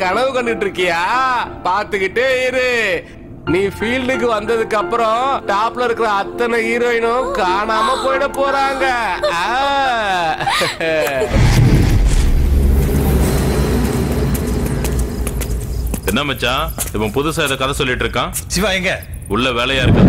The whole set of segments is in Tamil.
கனவு கண்டுட்டு இருக்கியா பாத்துக்கிட்டே இரு. நீ ஃபீல்டுக்கு வந்ததுக்கு அப்புறம் டாப்ல இருக்கிற அத்தனை ஹீரோயினும் காணாம போயிட போறாங்க. ஆ. என்ன மச்சான்? இவன் புதுசா இதை கதை சொல்லிட்டு இருக்கான். சிவா எங்க? உள்ள வேலையா இருக்கு?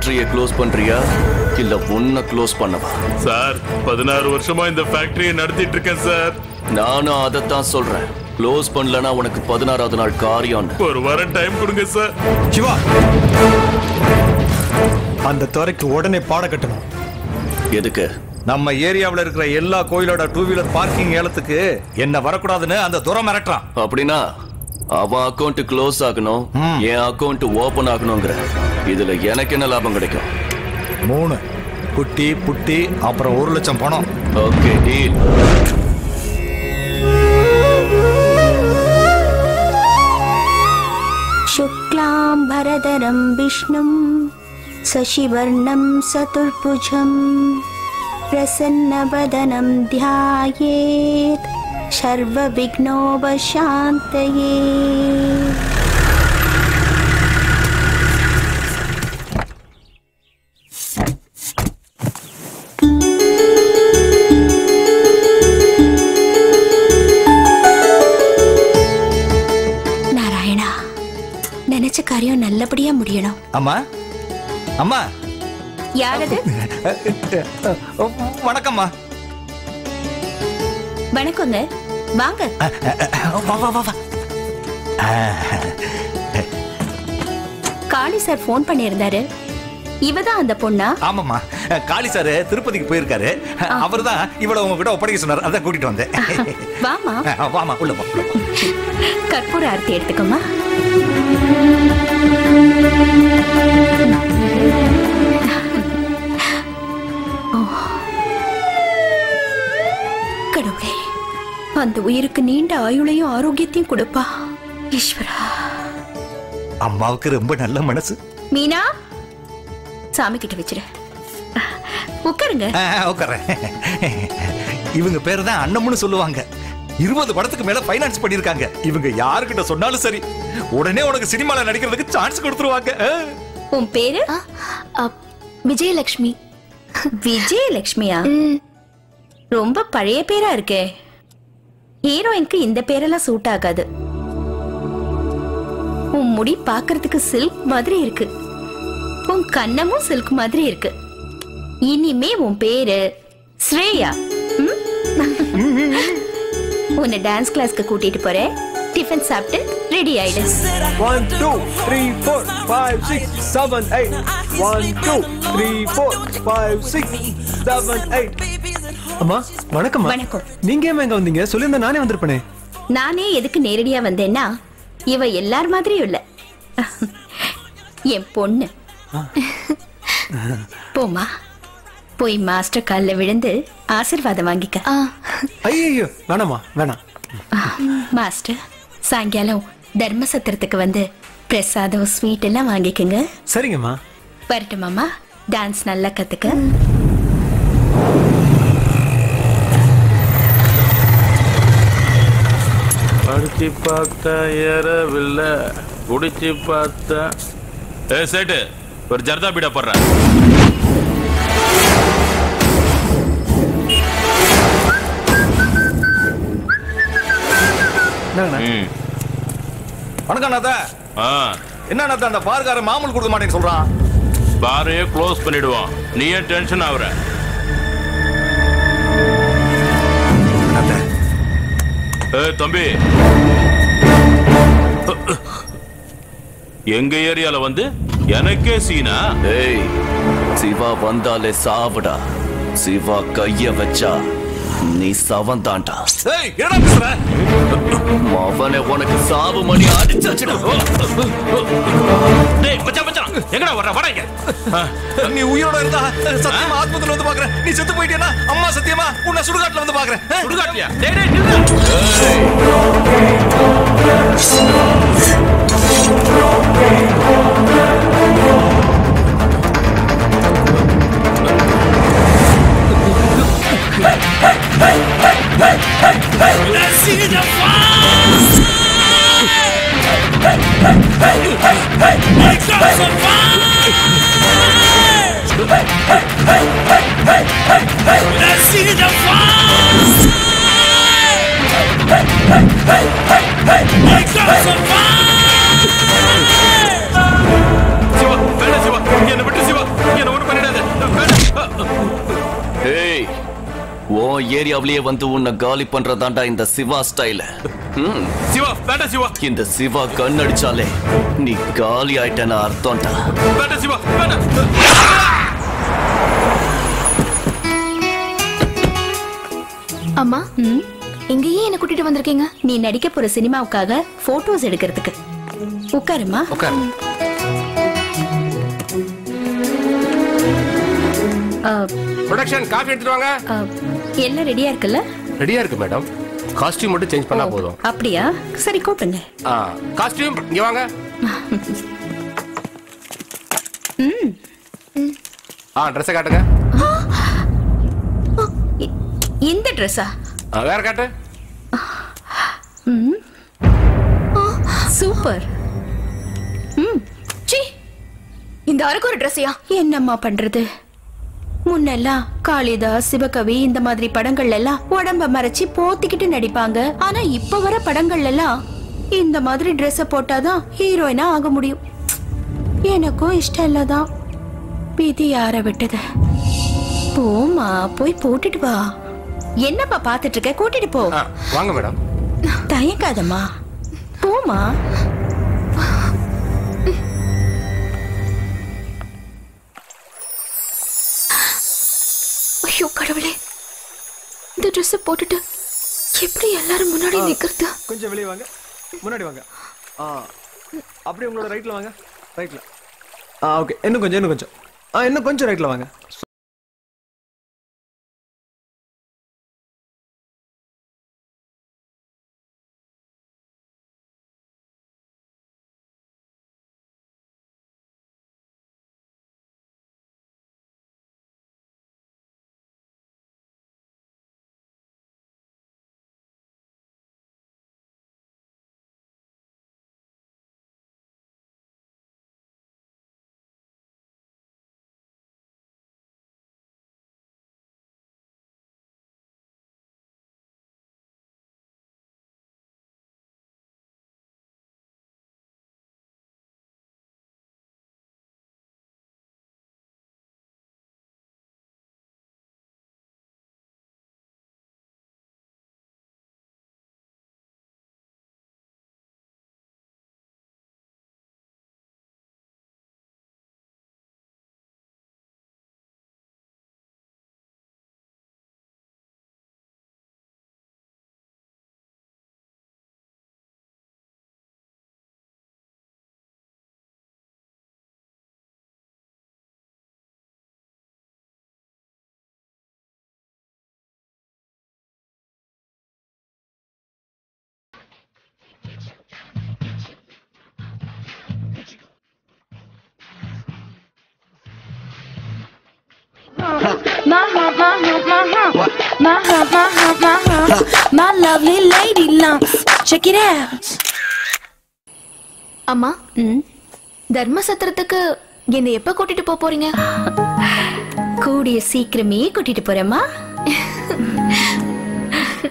ஃபேக்டரியை க்ளோஸ் பண்றியா? இல்ல உன்னை க்ளோஸ் பண்ணவா? சார் பதினாறு வருஷமா இந்த ஃபேக்டரியை நடத்திட்டு இருக்கேன் சார். நானும் அதைத்தான் சொல்றேன். க்ளோஸ் பண்ணலனா உனக்கு பதினாறாவது நாள் காரியம். ஒரு வாரம் டைம் கொடுங்க சார். சிவா! அந்த துறைக்கு உடனே பாட கட்டணும். எதுக்கு? நம்ம ஏரியாவுல இருக்கிற எல்லா கோயிலோட டூ வீலர் பார்க்கிங் ஏலத்துக்கு என்ன வரக்கூடாதுன்னு அந்த துறை மிரட்டுறான். அப்படின்னா அவன் அக்கவுண்ட் க்ளோஸ் ஆகணும் என் அக்கவுண்ட் ஓபன் ஆகணுங்கிற. இதுல எனக்கு என்ன லாபம் கிடைக்கும் மூணு குட்டி புட்டி அப்புறம் ஒரு லட்சம் பணம் ஓகே டீல் शुक्लां भरदरं विष्णुं शशिवर्णं चतुर्भुजं प्रसन्नवदनं ध्यायेत् सर्वविघ्नोपशान्तये நினைச்ச காரியம் நல்லபடியா முடியணும். அம்மா அம்மா. யாரது? வணக்கம்மா. வணக்கங்க. வாங்க. வா வா வா வா. காளி சார் ஃபோன் பண்ணியிருந்தாரு. இவதான் அந்த பொண்ணா? ஆமாம்மா. காளி சார் திருப்பதிக்கு போயிருக்காரு. அவர் தான் இவ்வளவு உங்ககிட்ட ஒப்படைக்க சொன்னார். அதான் கூட்டிட்டு வந்தேன். வாமா வாமா உள்ள போ. கற்பூர ஆரத்தி எடுத்துக்கோமா. கடவுளே அந்த உயிருக்கு நீண்ட ஆயுளையும் ஆரோக்கியத்தையும் கொடுப்பா. ஈஸ்வரா. அம்மாவுக்கு ரொம்ப நல்ல மனசு. மீனா? சாமி கிட்ட வச்சிரு. உட்காருங்க. ஆ, உட்கார்றேன். இவங்க பேரு தான் அண்ணம்னு சொல்லுவாங்க. இருபது படத்துக்கு மேல ஃபைனான்ஸ் பண்ணிருக்காங்க இவங்க யாருக்கிட்ட சொன்னாலும் சரி. உடனே உனக்கு சினிமால நடிக்கிறதுக்கு சான்ஸ் கொடுத்துருவாங்க. உன் பேரு? விஜயலட்சுமி விஜயலட்சுமியா ரொம்ப பழைய பேரா இருக்கே. ஹீரோயினுக்கு இந்த பேரெல்லாம் சூட் ஆகாது. உன் முடி பார்க்கிறதுக்கு சில்க் மாதிரி இருக்கு. உன் கன்னமும் சில்க் மாதிரி இருக்கு. இனிமே உன் பேரு ஸ்ரேயா. ம்? உன்னை டான்ஸ் கிளாஸ்க்கு கூட்டிட்டு போறேன். டிஃபன் சாப்பிட்டு ரெடி ஆயிடு. One, two, three, four, five, six, seven, eight. One, two, three, four, five, six, seven, eight. அம்மா வணக்கம்மா. வணக்கம். நீங்க ஏமா இங்க வந்தீங்க? சொல்லியிருந்தா நானே வந்திருப்பேனே. நானே எதுக்கு நேரடியா வந்தேன்னா இவ எல்லார் மாதிரியும் இல்ல. என் பொண்ணு. போமா போய் மாஸ்டர் கால்ல விழுந்து ஆசிர்வாதம் வாங்கிக்க. ஐயோ வேணாமா. வேணாம் மாஸ்டர் சாயங்காலம் தர்ம சத்திரத்துக்கு வந்து பிரசாதம் ஸ்வீட் எல்லாம் வாங்கிக்கோங்க. சரிங்கம்மா. வரட்டுமாமா டான்ஸ் நல்லா கத்துக்க. படிச்சு பார்த்தா ஏறவில்லை குடிச்சு பார்த்தா ஏ சேட்டு. ஒரு ஜர்தா பீடா போடுறேன். வணக்கம் நாதா என்ன நாதா அந்த பார்கார மாமூல் கொடுக்க மாட்டேன்னு சொல்றான்? பாரையே க்ளோஸ் பண்ணிடுவான் நீ ஏன் டென்ஷன் ஆகுற ஏ தம்பி. எங்க ஏரியால வந்து எனக்கே சீனா? ஏய் சிவா வந்தாலே சாவுடா. சிவா கைய வச்சா நீ சவன் தாண்டா ஏய் என்னடா பேசுற? அவனை உனக்கு சாவு மணி அடிச்சாச்சுடா டேய் மச்சான் மச்சான் எங்கடா வர்ற? வர இங்க. நீ உயிரோட இருந்தா சத்தியமா ஆஸ்பத்திரியில வந்து பாக்குறேன். நீ செத்து போயிட்டேனா அம்மா சத்தியமா? உன்னை சுடுகாட்டுல வந்து பாக்குறேன். சுடுகாட்டியா டேய் டேய் உன் ஏரியாவிலேயே வந்து உன்னை காலி பண்றதாண்டா இந்த சிவா ஸ்டைல். சிவா வேண்டாம் சிவா. இந்த சிவா கண் அடிச்சாலே நீ காலி ஆயிட்டேன்னு அர்த்தம்டா. வேண்டாம் சிவா அம்மா இங்க ஏன் என்ன கூட்டிட்டு வந்திருக்கீங்க? நீ நடிக்க போற சினிமாவுக்காக போட்டோஸ் எடுக்கிறதுக்கு. உட்காருமா உட்கார். ப்ரொடக்ஷன் காஃபி எடுத்துட்டு வாங்க. எல்லாம் ரெடியா இருக்குல்ல? ரெடியா இருக்கு மேடம் காஸ்டியூம் மட்டும் சேஞ்ச் பண்ணா போதும். அப்படியா? சரி கூட்டுங்க காஸ்டியூம் இங்க வாங்க. ஆ ட்ரெஸ்ஸை காட்டுங்க. இந்த ட்ரெஸ்ஸா வேற காட்டு. சூப்பர். சீ இந்த அரைக்கு ஒரு ட்ரெஸ்ஸையா என்னம்மா பண்றது? முன்னெல்லாம் காளிதாஸ் சிவகவி இந்த மாதிரி படங்கள்ல எல்லாம் உடம்ப மறைச்சு போத்திக்கிட்டு நடிப்பாங்க. ஆனா இப்ப வர படங்கள்ல எல்லாம் இந்த மாதிரி Dress போட்டாதான் ஹீரோயினா ஆக முடியும். எனக்கும் இஷ்டம் இல்லதான் விதி யார விட்டது? போமா போய் போட்டுட்டு வா. என்னப்பா பாத்துட்டு இருக்க? கூட்டிட்டு போ. வாங்க மேடம். தயங்காதம்மா. போமா ட்ரெஸ்ஸை போட்டுட்டு எப்படி எல்லாரும் முன்னாடி நிக்கிறது? கொஞ்சம் வெளியே வாங்க. முன்னாடி வாங்க. ஆ அப்படியே உங்களோட ரைட்ல வாங்க. ரைட்ல ஆ ஓகே இன்னும் கொஞ்சம் இன்னும் கொஞ்சம். ஆ இன்னும் கொஞ்சம் ரைட்ல வாங்க. My, hump, my, hump, my, hump. my lovely lady lumps. Check it out. அம்மா தர்ம சத்திரத்துக்கு என்ன எப்ப கூட்டிட்டு போறீங்க கூடிய சீக்கிரமே கூட்டிட்டு போறேம்மா